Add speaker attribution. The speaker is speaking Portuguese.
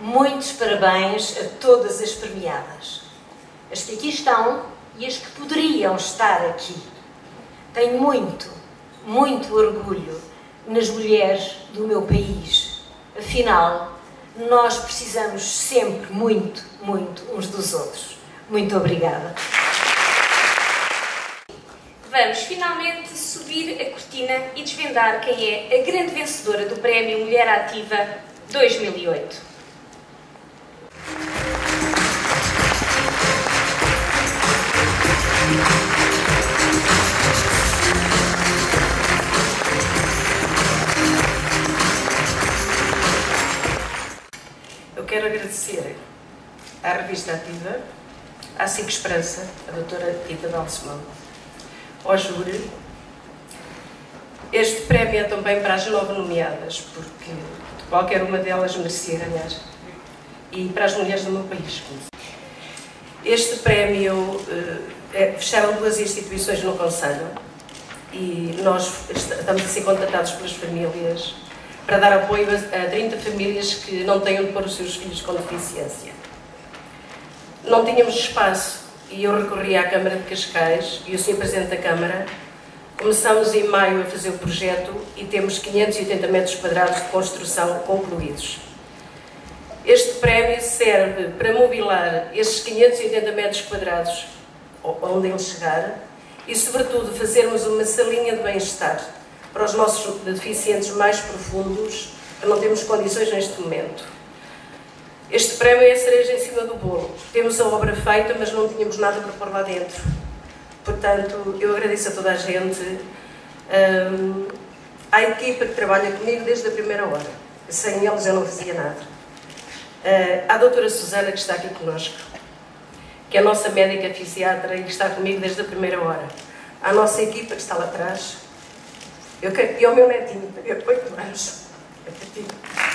Speaker 1: muitos parabéns a todas as premiadas. As que aqui estão e as que poderiam estar aqui. Tenho muito, muito orgulho nas mulheres do meu país. Afinal, nós precisamos sempre muito, muito uns dos outros. Muito obrigada.
Speaker 2: Vamos finalmente subir a cortina e desvendar quem é a grande vencedora do Prémio Mulher Ativa 2008.
Speaker 3: Agradecer à Revista Ativa, à SIC Esperança, a doutora Rita Dalsemão, ao júri. Este prémio é também para as nove nomeadas, porque qualquer uma delas merecia ganhar. E para as mulheres do meu país. Este prémio, eh, fecharam duas instituições no Conselho e nós estamos a ser contatados pelas famílias para dar apoio a 30 famílias que não têm onde pôr os seus filhos com deficiência. Não tínhamos espaço e eu recorri à Câmara de Cascais e o Sr. Presidente da Câmara. Começamos em maio a fazer o projeto e temos 580 metros quadrados de construção concluídos. Este prémio serve para mobilar estes 580 metros quadrados onde ele chegar e, sobretudo, fazermos uma salinha de bem-estar para os nossos deficientes mais profundos, que não temos condições neste momento. Este prémio é a cereja em cima do bolo. Temos a obra feita, mas não tínhamos nada para pôr lá dentro. Portanto, eu agradeço a toda a gente, um, à equipa que trabalha comigo desde a primeira hora. Sem eles eu não fazia nada. Uh, à doutora Susana, que está aqui conosco, que é a nossa médica fisiatra e que está comigo desde a primeira hora. À nossa equipa que está lá atrás, eu, e ao meu netinho, eu, oito anos, é